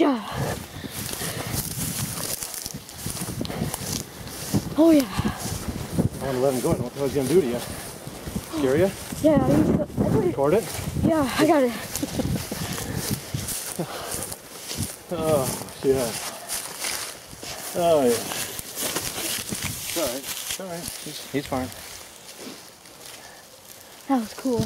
Yeah. Oh yeah. I want to let him go. I don't know what the hell he's gonna do to you. Scare you? Yeah. I usually, Record it? Yeah, I got it. oh yeah. Oh yeah. It's alright. It's alright. He's, he's fine. That was cool.